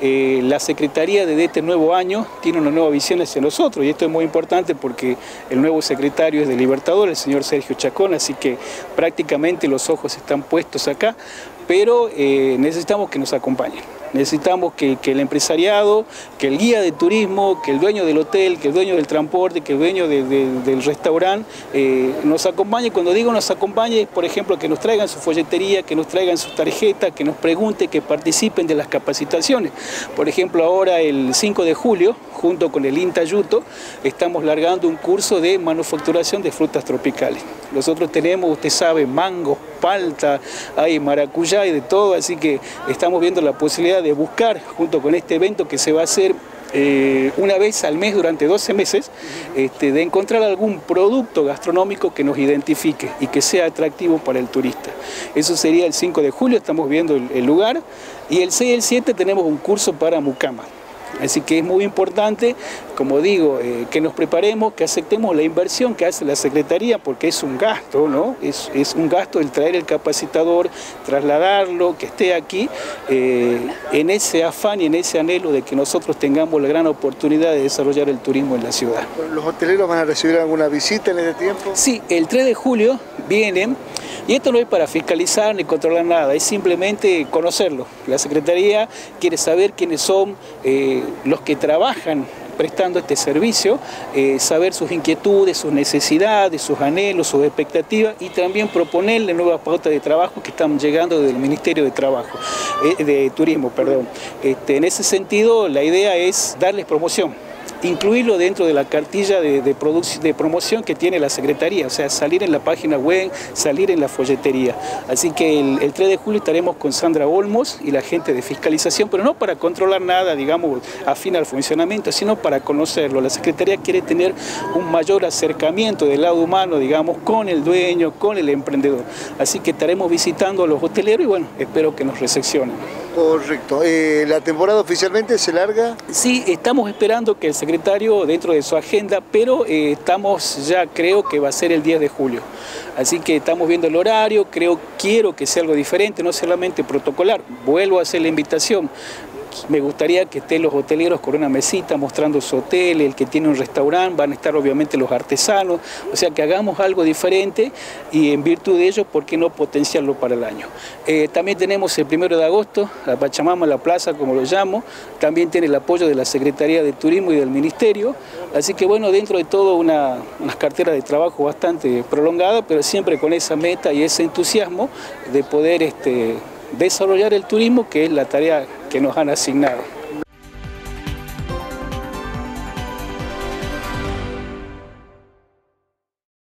eh, la Secretaría desde este nuevo año tiene una nueva visión hacia nosotros y esto es muy importante porque el nuevo secretario es de Libertador, el señor Sergio Chacón, así que prácticamente los ojos están puestos acá, pero eh, necesitamos que nos acompañen. Necesitamos que, el empresariado, que el guía de turismo, que el dueño del hotel, que el dueño del transporte, que el dueño del restaurante eh, nos acompañe. Cuando digo nos acompañe, por ejemplo, que nos traigan su folletería, que nos traigan sus tarjetas, que nos pregunten, que participen de las capacitaciones. Por ejemplo, ahora el 5 de julio, junto con el INTA-YUTO, estamos largando un curso de manufacturación de frutas tropicales. Nosotros tenemos, usted sabe, mango, palta, hay maracuyá y de todo, así que estamos viendo la posibilidad de buscar, junto con este evento que se va a hacer eh, una vez al mes durante 12 meses, este, de encontrar algún producto gastronómico que nos identifique y que sea atractivo para el turista. Eso sería el 5 de julio, estamos viendo el, el lugar, y el 6 y el 7 tenemos un curso para Mucama. Así que es muy importante, como digo, eh, que nos preparemos, que aceptemos la inversión que hace la Secretaría, porque es un gasto, ¿no? Es, un gasto el traer el capacitador, trasladarlo, que esté aquí, eh, en ese afán y en ese anhelo de que nosotros tengamos la gran oportunidad de desarrollar el turismo en la ciudad. ¿Los hoteleros van a recibir alguna visita en ese tiempo? Sí, el 3 de julio vienen y esto no es para fiscalizar ni controlar nada, es simplemente conocerlo. La Secretaría quiere saber quiénes son eh, los que trabajan prestando este servicio, eh, saber sus inquietudes, sus necesidades, sus anhelos, sus expectativas y también proponerle nuevas pautas de trabajo que están llegando del Ministerio de Trabajo, eh, de Turismo, perdón. Este, en ese sentido, la idea es darles promoción incluirlo dentro de la cartilla de, promoción que tiene la Secretaría, o sea, salir en la página web, salir en la folletería. Así que el, 3 de julio estaremos con Sandra Olmos y la gente de fiscalización, pero no para controlar nada, digamos, afín al funcionamiento, sino para conocerlo. La Secretaría quiere tener un mayor acercamiento del lado humano, digamos, con el dueño, con el emprendedor. Así que estaremos visitando a los hoteleros y bueno, espero que nos recepcionen. Correcto. Eh, ¿La temporada oficialmente se larga? Sí, estamos esperando que el secretario dentro de su agenda, pero eh, estamos ya, creo que va a ser el 10 de julio. Así que estamos viendo el horario, creo, quiero que sea algo diferente, no solamente protocolar. Vuelvo a hacer la invitación me gustaría que estén los hoteleros con una mesita mostrando su hotel, el que tiene un restaurante, van a estar obviamente los artesanos, o sea que hagamos algo diferente y en virtud de ello, ¿por qué no potenciarlo para el año? Eh, también tenemos el primero de agosto, la Pachamama, la plaza, como lo llamo, también tiene el apoyo de la Secretaría de Turismo y del Ministerio, así que bueno, dentro de todo una, unas carteras de trabajo bastante prolongadas, pero siempre con esa meta y ese entusiasmo de poder este, desarrollar el turismo, que es la tarea que nos han asignado.